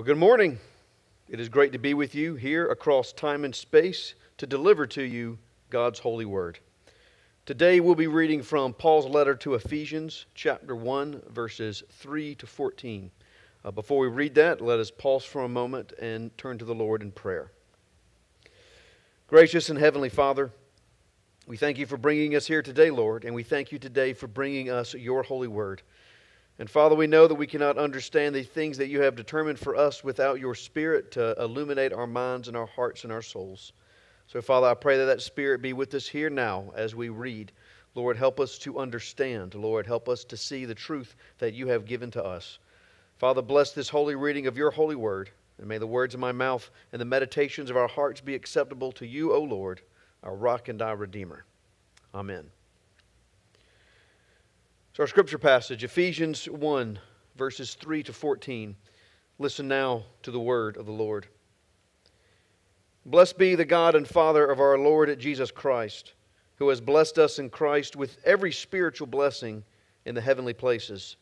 Well, good morning. It is great to be with you here across time and space to deliver to you God's holy word. Today we'll be reading from Paul's letter to Ephesians, chapter 1, verses 3 to 14. Uh, before we read that, let us pause for a moment and turn to the Lord in prayer. Gracious and Heavenly Father, we thank you for bringing us here today, Lord, and we thank you today for bringing us your holy word. And Father, we know that we cannot understand the things that you have determined for us without your Spirit to illuminate our minds and our hearts and our souls. So, Father, I pray that that Spirit be with us here now as we read. Lord, help us to understand. Lord, help us to see the truth that you have given to us. Father, bless this holy reading of your holy word, and may the words of my mouth and the meditations of our hearts be acceptable to you, O Lord, our rock and our redeemer. Amen. So, our scripture passage, Ephesians 1, verses 3 to 14. Listen now to the word of the Lord. Blessed be the God and Father of our Lord Jesus Christ, who has blessed us in Christ with every spiritual blessing in the heavenly places,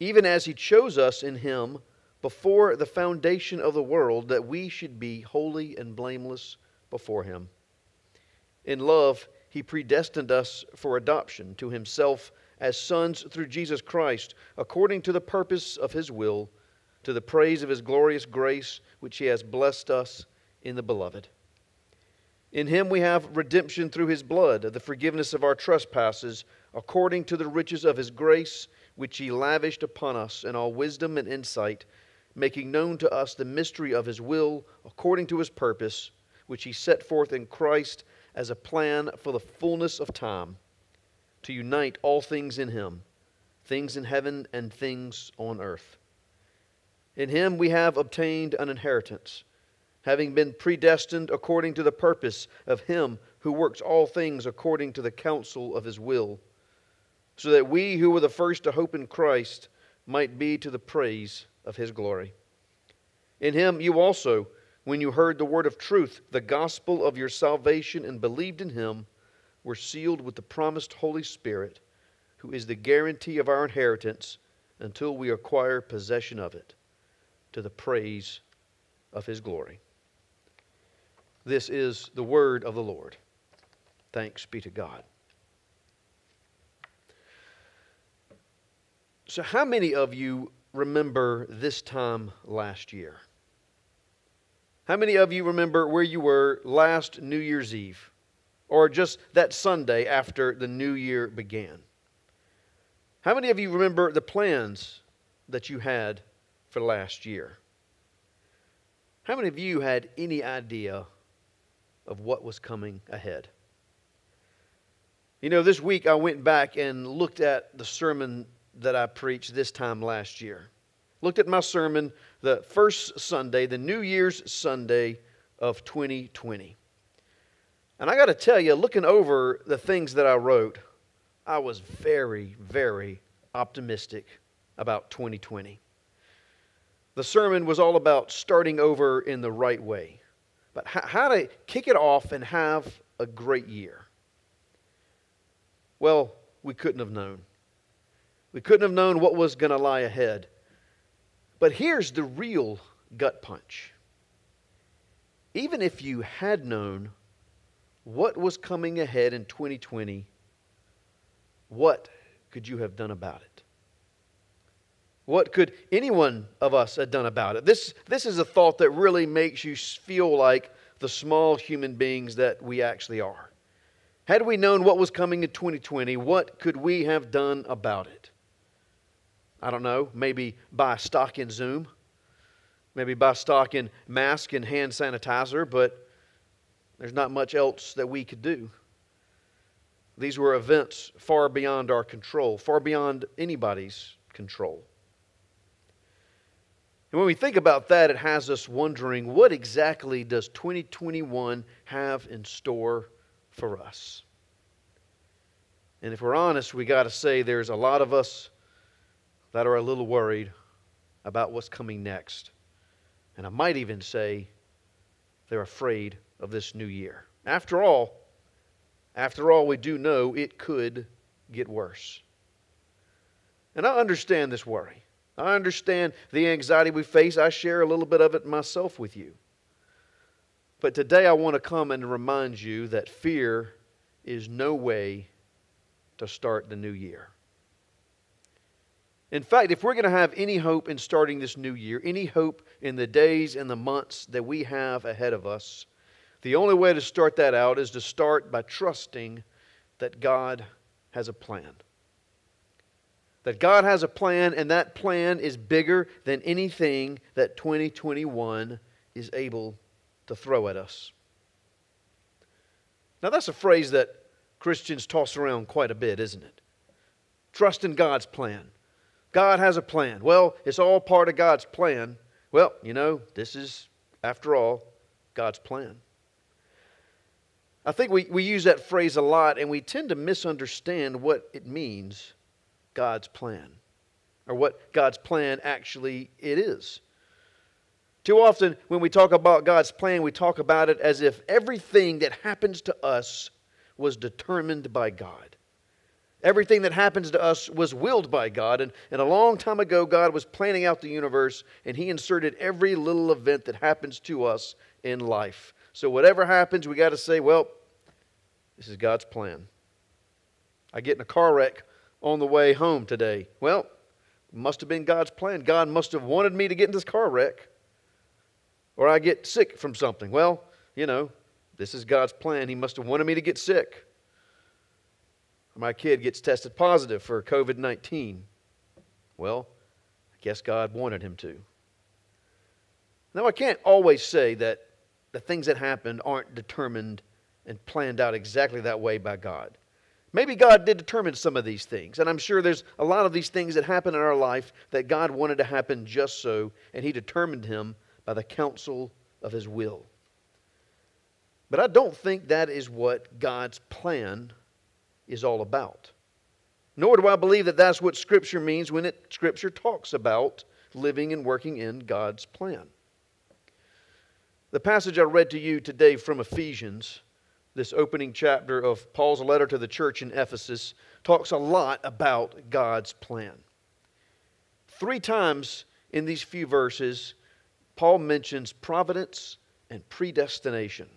even as he chose us in him before the foundation of the world, that we should be holy and blameless before him. In love, he predestined us for adoption to himself as sons through Jesus Christ, according to the purpose of his will, to the praise of his glorious grace, which he has blessed us in the beloved. In him we have redemption through his blood, the forgiveness of our trespasses, according to the riches of his grace, which he lavished upon us in all wisdom and insight, making known to us the mystery of his will, according to his purpose, which he set forth in Christ as a plan for the fullness of time to unite all things in him, things in heaven and things on earth. In him we have obtained an inheritance, having been predestined according to the purpose of him who works all things according to the counsel of his will, so that we who were the first to hope in Christ might be to the praise of his glory. In him you also, when you heard the word of truth, the gospel of your salvation, and believed in him, were sealed with the promised Holy Spirit, who is the guarantee of our inheritance until we acquire possession of it, to the praise of his glory. This is the word of the Lord. Thanks be to God. So, how many of you remember this time last year? How many of you remember where you were last New Year's Eve? Or just that Sunday after the new year began. How many of you remember the plans that you had for last year? How many of you had any idea of what was coming ahead? You know, this week I went back and looked at the sermon that I preached this time last year. Looked at my sermon the first Sunday, the New Year's Sunday of 2020. And I got to tell you, looking over the things that I wrote, I was very, very optimistic about 2020. The sermon was all about starting over in the right way, but how to kick it off and have a great year. Well, we couldn't have known. We couldn't have known what was going to lie ahead. But here's the real gut punch. Even if you had known what was coming ahead in 2020, what could you have done about it? What could anyone of us have done about it? This, this is a thought that really makes you feel like the small human beings that we actually are. Had we known what was coming in 2020, what could we have done about it? I don't know, maybe buy stock in Zoom, maybe buy stock in mask and hand sanitizer, but there's not much else that we could do. These were events far beyond our control, far beyond anybody's control. And when we think about that, it has us wondering what exactly does 2021 have in store for us? And if we're honest, we got to say there's a lot of us that are a little worried about what's coming next. And I might even say they're afraid of this new year. After all, after all, we do know it could get worse. And I understand this worry. I understand the anxiety we face. I share a little bit of it myself with you. But today I want to come and remind you that fear is no way to start the new year. In fact, if we're going to have any hope in starting this new year, any hope in the days and the months that we have ahead of us, the only way to start that out is to start by trusting that God has a plan. That God has a plan, and that plan is bigger than anything that 2021 is able to throw at us. Now, that's a phrase that Christians toss around quite a bit, isn't it? Trust in God's plan. God has a plan. Well, it's all part of God's plan. Well, you know, this is, after all, God's plan. I think we, we use that phrase a lot and we tend to misunderstand what it means, God's plan, or what God's plan actually it is. Too often, when we talk about God's plan, we talk about it as if everything that happens to us was determined by God. Everything that happens to us was willed by God. And, and a long time ago, God was planning out the universe, and He inserted every little event that happens to us in life. So, whatever happens, we got to say, well, this is God's plan. I get in a car wreck on the way home today. Well, must have been God's plan. God must have wanted me to get in this car wreck. Or I get sick from something. Well, you know, this is God's plan. He must have wanted me to get sick my kid gets tested positive for COVID 19. Well, I guess God wanted him to. Now, I can't always say that the things that happened aren't determined and planned out exactly that way by God. Maybe God did determine some of these things, and I'm sure there's a lot of these things that happen in our life that God wanted to happen just so, and He determined Him by the counsel of His will. But I don't think that is what God's plan is all about. Nor do I believe that that's what Scripture means when it, Scripture talks about living and working in God's plan. The passage I read to you today from Ephesians, this opening chapter of Paul's letter to the church in Ephesus, talks a lot about God's plan. Three times in these few verses, Paul mentions providence and predestination,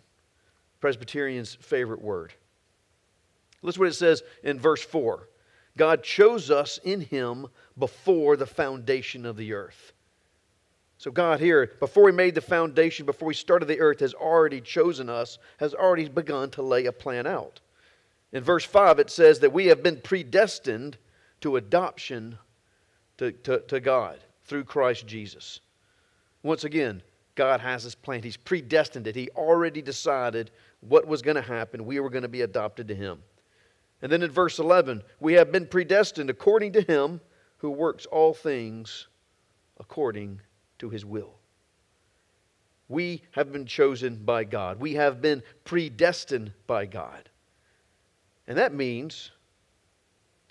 Presbyterian's favorite word. Listen what it says in verse 4 God chose us in him before the foundation of the earth. So, God here, before we made the foundation, before we started the earth, has already chosen us, has already begun to lay a plan out. In verse 5, it says that we have been predestined to adoption to, to, to God through Christ Jesus. Once again, God has his plan. He's predestined it. He already decided what was going to happen. We were going to be adopted to him. And then in verse 11, we have been predestined according to him who works all things according to his will. We have been chosen by God. We have been predestined by God. And that means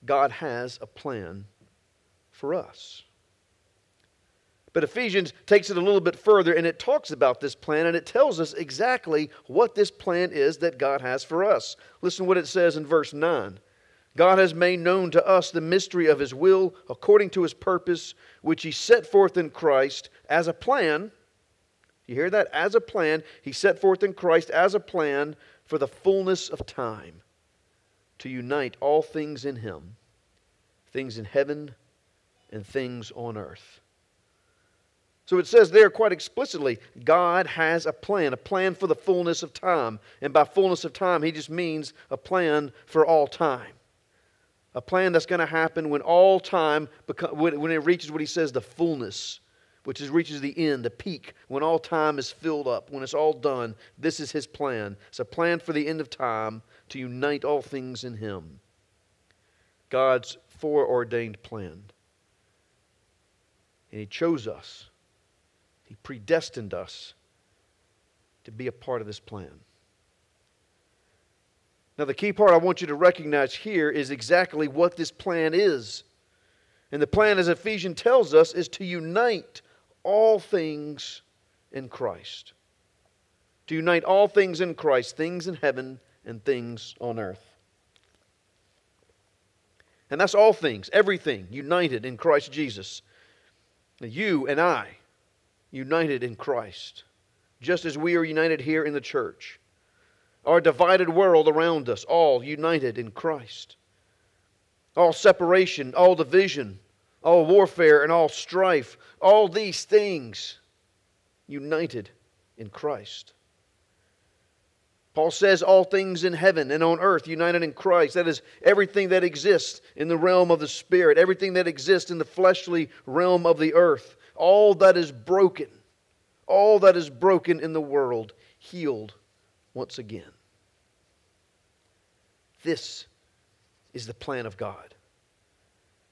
God has a plan for us. But Ephesians takes it a little bit further and it talks about this plan and it tells us exactly what this plan is that God has for us. Listen to what it says in verse 9. God has made known to us the mystery of his will according to his purpose, which he set forth in Christ as a plan. You hear that? As a plan. He set forth in Christ as a plan for the fullness of time to unite all things in him, things in heaven and things on earth. So it says there quite explicitly God has a plan, a plan for the fullness of time. And by fullness of time, he just means a plan for all time. A plan that's going to happen when all time, when it reaches what he says, the fullness, which is, reaches the end, the peak, when all time is filled up, when it's all done. This is his plan. It's a plan for the end of time to unite all things in him. God's foreordained plan. And he chose us he predestined us to be a part of this plan. Now, the key part I want you to recognize here is exactly what this plan is. And the plan, as Ephesians tells us, is to unite all things in Christ. To unite all things in Christ, things in heaven and things on earth. And that's all things, everything united in Christ Jesus. You and I, united in Christ, just as we are united here in the church. Our divided world around us, all united in Christ. All separation, all division, all warfare, and all strife, all these things united in Christ. Paul says all things in heaven and on earth united in Christ. That is everything that exists in the realm of the Spirit, everything that exists in the fleshly realm of the earth, all that is broken, all that is broken in the world, healed once again. This is the plan of God.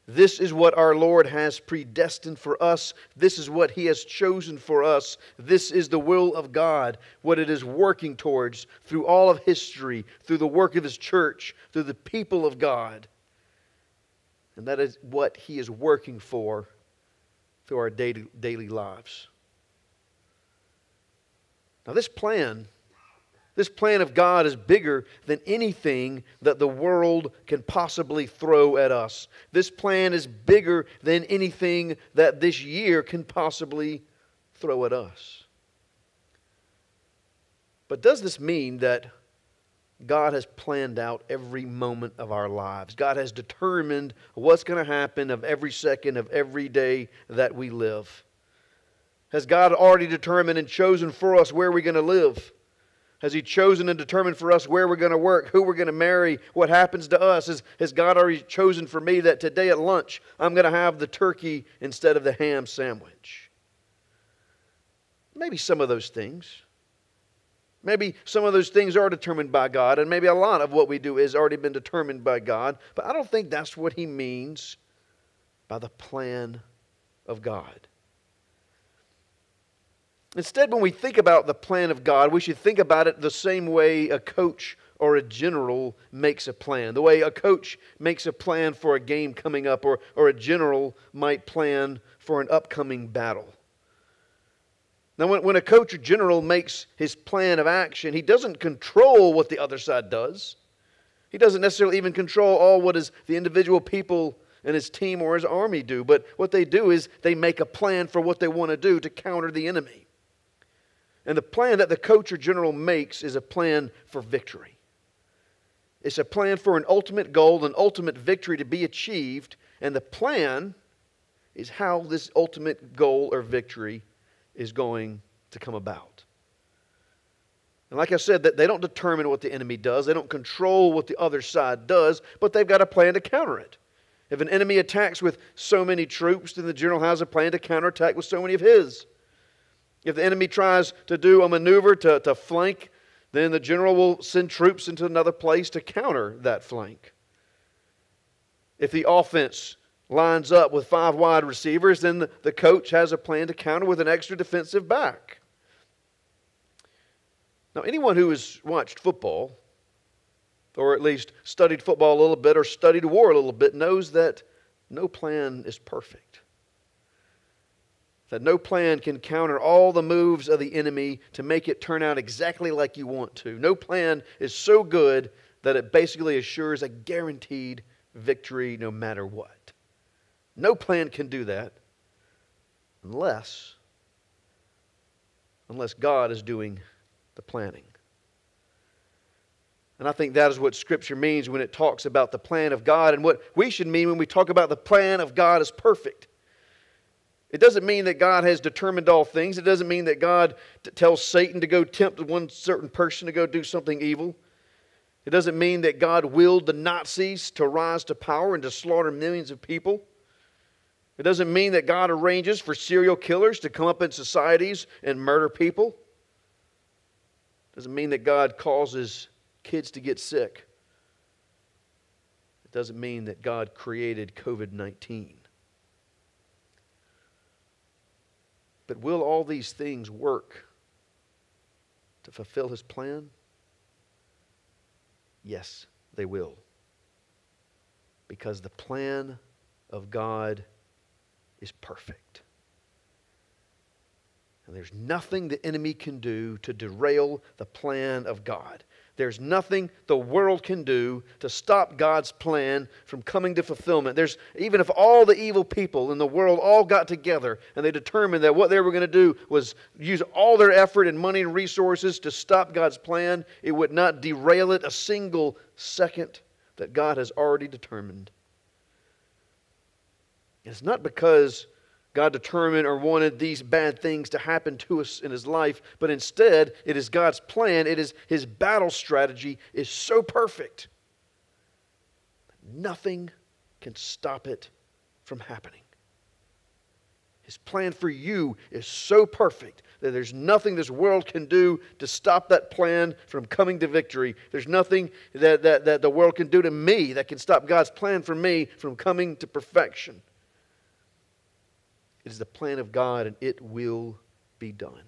This is what our Lord has predestined for us. This is what He has chosen for us. This is the will of God, what it is working towards through all of history, through the work of His church, through the people of God. And that is what He is working for through our daily, lives. Now, this plan this plan of God is bigger than anything that the world can possibly throw at us. This plan is bigger than anything that this year can possibly throw at us. But does this mean that God has planned out every moment of our lives? God has determined what's going to happen of every second of every day that we live. Has God already determined and chosen for us where we're going to live? Has He chosen and determined for us where we're going to work, who we're going to marry, what happens to us? Has, has God already chosen for me that today at lunch I'm going to have the turkey instead of the ham sandwich? Maybe some of those things. Maybe some of those things are determined by God, and maybe a lot of what we do has already been determined by God, but I don't think that's what He means by the plan of God. Instead, when we think about the plan of God, we should think about it the same way a coach or a general makes a plan. The way a coach makes a plan for a game coming up, or, or a general might plan for an upcoming battle. Now, when, when a coach or general makes his plan of action, he doesn't control what the other side does. He doesn't necessarily even control all what is the individual people and his team or his army do. But what they do is they make a plan for what they want to do to counter the enemy. And the plan that the coach or general makes is a plan for victory. It's a plan for an ultimate goal, an ultimate victory to be achieved. And the plan is how this ultimate goal or victory is going to come about. And like I said, that they don't determine what the enemy does, they don't control what the other side does, but they've got a plan to counter it. If an enemy attacks with so many troops, then the general has a plan to counterattack with so many of his. If the enemy tries to do a maneuver to, to flank, then the general will send troops into another place to counter that flank. If the offense lines up with five wide receivers, then the, the coach has a plan to counter with an extra defensive back. Now, anyone who has watched football, or at least studied football a little bit, or studied war a little bit, knows that no plan is perfect that no plan can counter all the moves of the enemy to make it turn out exactly like you want to. No plan is so good that it basically assures a guaranteed victory no matter what. No plan can do that unless unless God is doing the planning. And I think that is what Scripture means when it talks about the plan of God and what we should mean when we talk about the plan of God as perfect. It doesn't mean that God has determined all things. It doesn't mean that God tells Satan to go tempt one certain person to go do something evil. It doesn't mean that God willed the Nazis to rise to power and to slaughter millions of people. It doesn't mean that God arranges for serial killers to come up in societies and murder people. It doesn't mean that God causes kids to get sick. It doesn't mean that God created COVID 19. But will all these things work to fulfill his plan? Yes, they will. Because the plan of God is perfect. And there's nothing the enemy can do to derail the plan of God. There's nothing the world can do to stop God's plan from coming to fulfillment. There's even if all the evil people in the world all got together and they determined that what they were going to do was use all their effort and money and resources to stop God's plan, it would not derail it a single second that God has already determined. It's not because God determined or wanted these bad things to happen to us in his life, but instead it is God's plan, it is his battle strategy is so perfect. Nothing can stop it from happening. His plan for you is so perfect that there's nothing this world can do to stop that plan from coming to victory. There's nothing that, that, that the world can do to me that can stop God's plan for me from coming to perfection. It is the plan of God, and it will be done.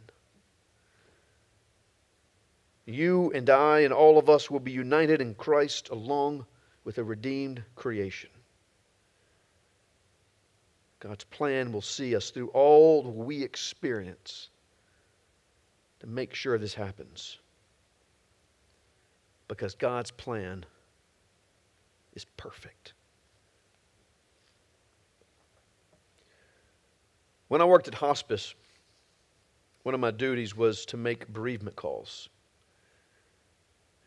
You and I and all of us will be united in Christ along with a redeemed creation. God's plan will see us through all we experience to make sure this happens. Because God's plan is perfect. When I worked at hospice, one of my duties was to make bereavement calls.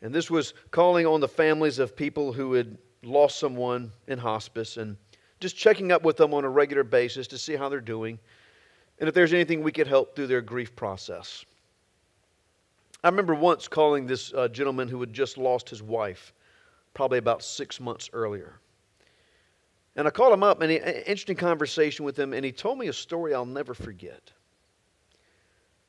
And this was calling on the families of people who had lost someone in hospice and just checking up with them on a regular basis to see how they're doing and if there's anything we could help through their grief process. I remember once calling this uh, gentleman who had just lost his wife, probably about six months earlier. And I called him up, and he, interesting conversation with him, and he told me a story I'll never forget.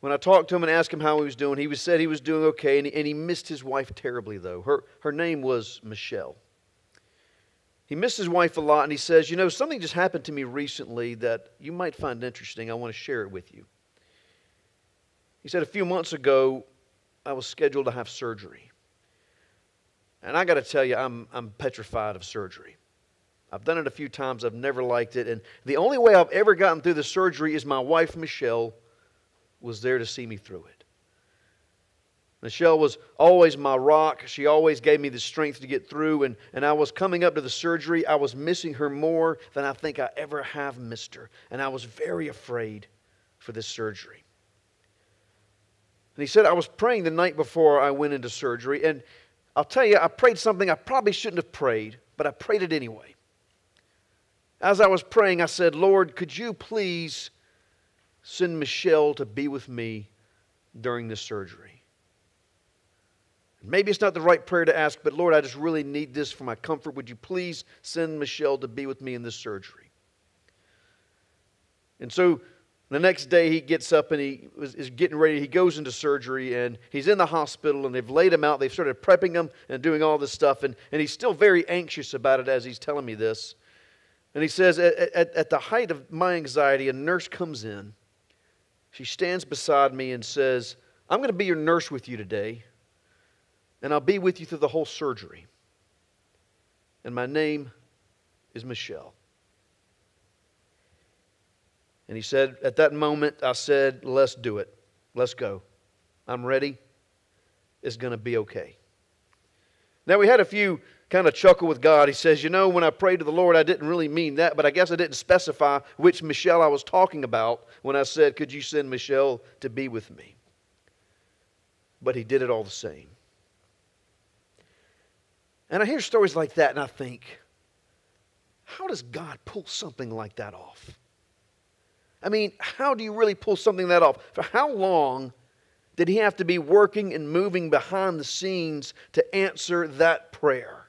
When I talked to him and asked him how he was doing, he was, said he was doing okay, and he, and he missed his wife terribly, though. Her, her name was Michelle. He missed his wife a lot, and he says, You know, something just happened to me recently that you might find interesting. I want to share it with you. He said, A few months ago, I was scheduled to have surgery. And I got to tell you, I'm, I'm petrified of surgery. I've done it a few times. I've never liked it. And the only way I've ever gotten through the surgery is my wife, Michelle, was there to see me through it. Michelle was always my rock. She always gave me the strength to get through. And, and I was coming up to the surgery. I was missing her more than I think I ever have missed her. And I was very afraid for this surgery. And he said, I was praying the night before I went into surgery. And I'll tell you, I prayed something I probably shouldn't have prayed, but I prayed it anyway as I was praying, I said, Lord, could you please send Michelle to be with me during this surgery? Maybe it's not the right prayer to ask, but Lord, I just really need this for my comfort. Would you please send Michelle to be with me in this surgery? And so the next day he gets up and he is getting ready. He goes into surgery and he's in the hospital and they've laid him out. They've started prepping him and doing all this stuff. And, and he's still very anxious about it as he's telling me this. And he says, at, at, at, the height of my anxiety, a nurse comes in. She stands beside me and says, I'm going to be your nurse with you today, and I'll be with you through the whole surgery. And my name is Michelle. And he said, At that moment, I said, Let's do it. Let's go. I'm ready. It's going to be okay. Now, we had a few kind of chuckle with God. He says, You know, when I prayed to the Lord, I didn't really mean that, but I guess I didn't specify which Michelle I was talking about when I said, Could you send Michelle to be with me? But he did it all the same. And I hear stories like that and I think, how does God pull something like that off? I mean, how do you really pull something that off? For how long did he have to be working and moving behind the scenes to answer that prayer?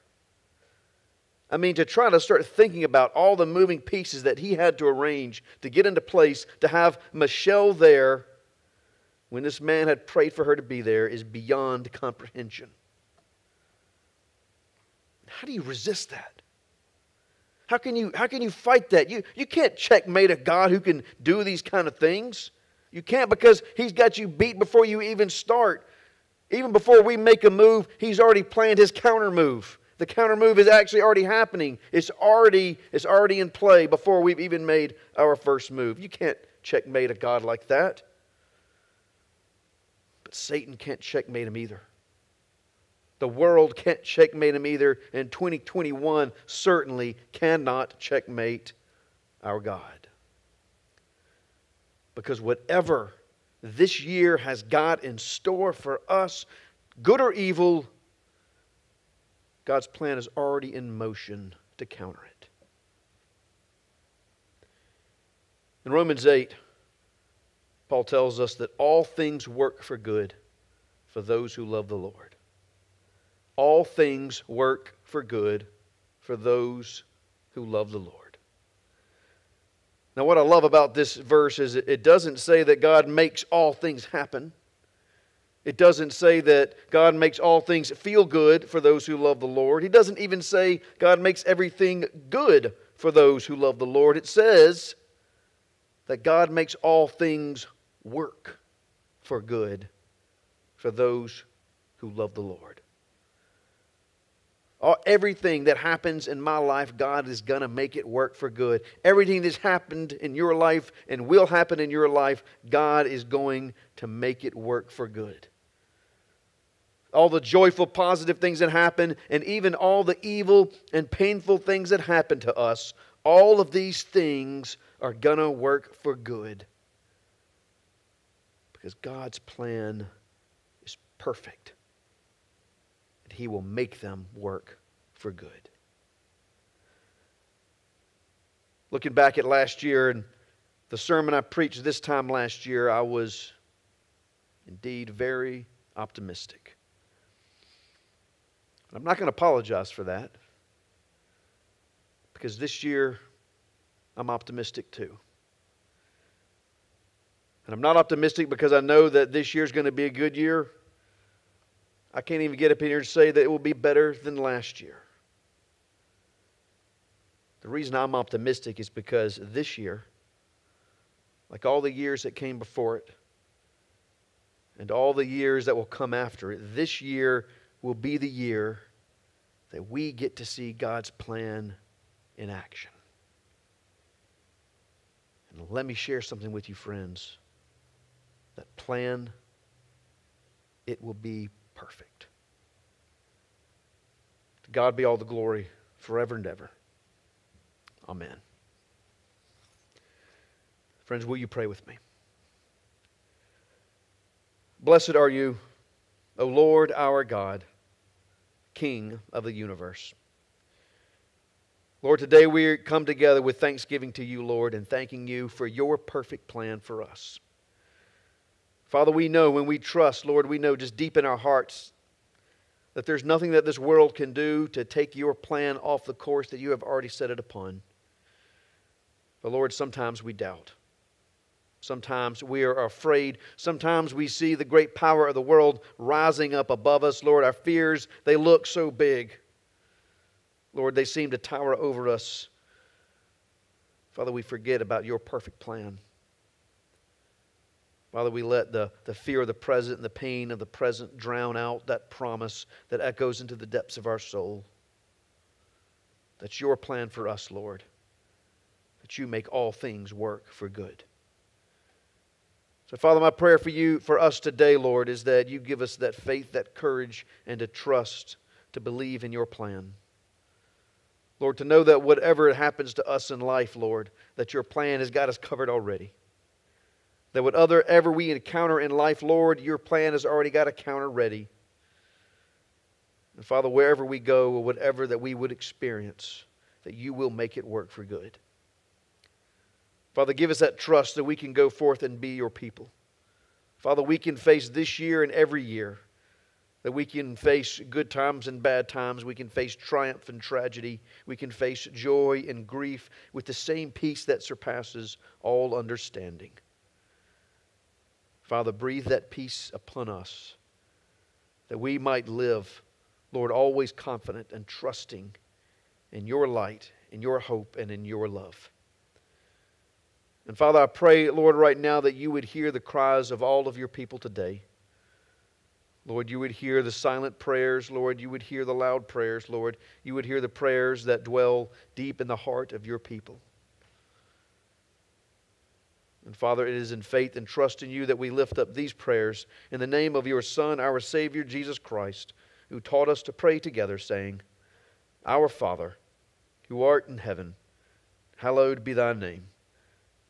I mean, to try to start thinking about all the moving pieces that he had to arrange to get into place to have Michelle there when this man had prayed for her to be there is beyond comprehension. How do you resist that? How can you, how can you fight that? You, you can't checkmate a God who can do these kind of things. You can't because he's got you beat before you even start. Even before we make a move, he's already planned his counter move. The counter move is actually already happening. It's already, it's already in play before we've even made our first move. You can't checkmate a God like that. But Satan can't checkmate him either. The world can't checkmate him either, and 2021 certainly cannot checkmate our God. Because whatever this year has got in store for us, good or evil, God's plan is already in motion to counter it. In Romans 8, Paul tells us that all things work for good for those who love the Lord. All things work for good for those who love the Lord. Now, what I love about this verse is it doesn't say that God makes all things happen. It doesn't say that God makes all things feel good for those who love the Lord. He doesn't even say God makes everything good for those who love the Lord. It says that God makes all things work for good for those who love the Lord. All, everything that happens in my life, God is going to make it work for good. Everything that's happened in your life and will happen in your life, God is going to make it work for good. All the joyful, positive things that happen, and even all the evil and painful things that happen to us, all of these things are going to work for good. Because God's plan is perfect and He will make them work for good. Looking back at last year and the sermon I preached this time last year, I was indeed very optimistic. I'm not going to apologize for that because this year I'm optimistic too. And I'm not optimistic because I know that this year is going to be a good year. I can't even get up here and say that it will be better than last year. The reason I'm optimistic is because this year, like all the years that came before it, and all the years that will come after it, this year will be the year that we get to see God's plan in action. And let me share something with you, friends. That plan, it will be perfect. To God be all the glory forever and ever. Amen. Friends, will you pray with me? Blessed are you, O Lord our God, King of the universe. Lord, today we come together with thanksgiving to you, Lord, and thanking you for your perfect plan for us. Father, we know when we trust, Lord, we know just deep in our hearts that there's nothing that this world can do to take your plan off the course that you have already set it upon. But Lord, sometimes we doubt. Sometimes we are afraid. Sometimes we see the great power of the world rising up above us. Lord, our fears, they look so big. Lord, they seem to tower over us. Father, we forget about your perfect plan. Father, we let the, the fear of the present and the pain of the present drown out that promise that echoes into the depths of our soul. That's your plan for us, Lord, that you make all things work for good. So, Father, my prayer for you, for us today, Lord, is that you give us that faith, that courage, and to trust, to believe in your plan. Lord, to know that whatever happens to us in life, Lord, that your plan has got us covered already. That whatever ever we encounter in life, Lord, your plan has already got a counter ready. And Father, wherever we go or whatever that we would experience, that you will make it work for good. Father, give us that trust that we can go forth and be your people. Father, we can face this year and every year, that we can face good times and bad times. We can face triumph and tragedy. We can face joy and grief with the same peace that surpasses all understanding. Father, breathe that peace upon us that we might live, Lord, always confident and trusting in your light, in your hope, and in your love. And Father, I pray, Lord, right now that you would hear the cries of all of your people today. Lord, you would hear the silent prayers. Lord, you would hear the loud prayers. Lord, you would hear the prayers that dwell deep in the heart of your people. And Father, it is in faith and trust in you that we lift up these prayers in the name of your Son, our Savior, Jesus Christ, who taught us to pray together, saying, Our Father, who art in heaven, hallowed be thy name.